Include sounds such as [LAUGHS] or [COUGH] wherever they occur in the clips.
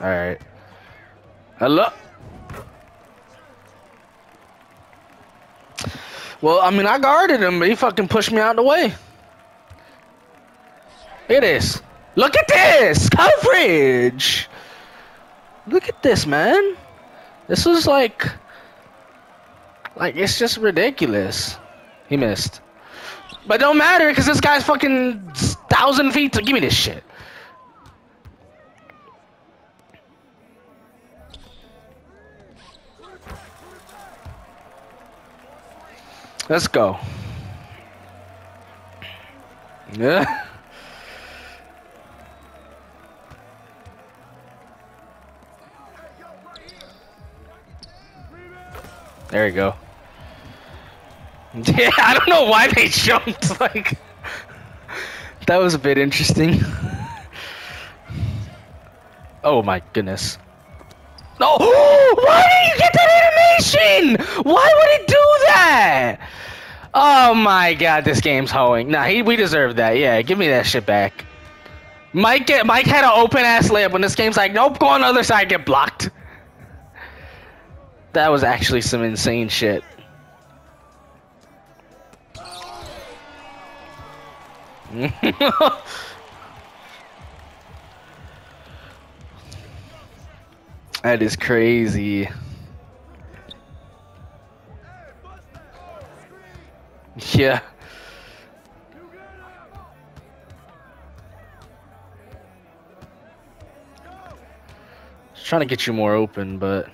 Alright. Hello? Well, I mean, I guarded him, but he fucking pushed me out the way. At this. Look at this! Coverage! Look at this, man. This was like... Like, it's just ridiculous. He missed. But don't matter, because this guy's fucking thousand feet to give me this shit. Let's go. Yeah. There you go. [LAUGHS] Yeah, I don't know why they jumped. [LAUGHS] Like, that was a bit interesting. [LAUGHS] oh my goodness. No! [GASPS] Why did you get that animation? Why would it do that? Oh my god, this game's hoeing. Nah, he, we deserve that. Yeah, give me that shit back. Mike get, Mike had an open ass layup when this game's like, nope, go on the other side, get blocked. That was actually some insane shit. [LAUGHS] that is crazy. [LAUGHS] Yeah. Just trying to get you more open, but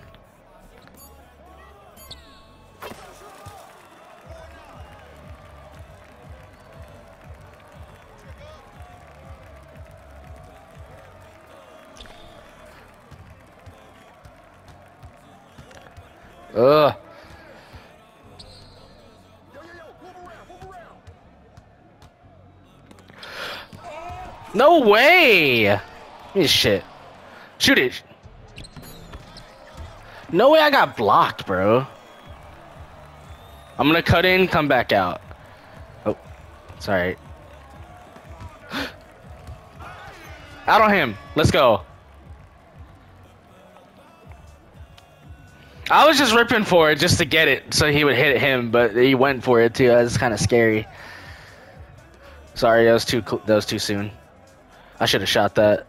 Ugh. No way! This shit. Shoot it. No way I got blocked, bro. I'm gonna cut in, come back out. Oh, sorry. [GASPS] Out on him. Let's go. I was just ripping for it just to get it so he would hit him, but he went for it too. That was kind of scary. Sorry, that was too that was too soon. I should have shot that.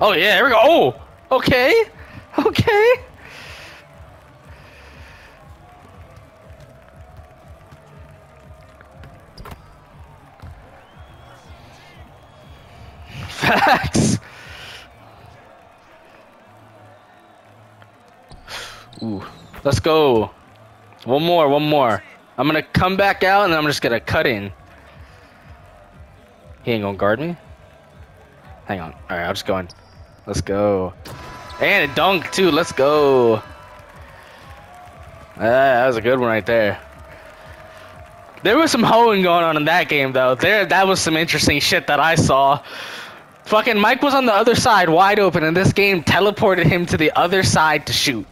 Oh yeah, here we go. Oh, okay, okay. Facts. Ooh, let's go. One more, one more. I'm gonna come back out and I'm just gonna cut in. He ain't gonna guard me. Hang on. All right, I'm just going. Let's go. And a dunk too. Let's go. Ah, that was a good one right there. There was some hoeing going on in that game though. There, that was some interesting shit that I saw. Fucking Mike was on the other side, wide open, and this game teleported him to the other side to shoot.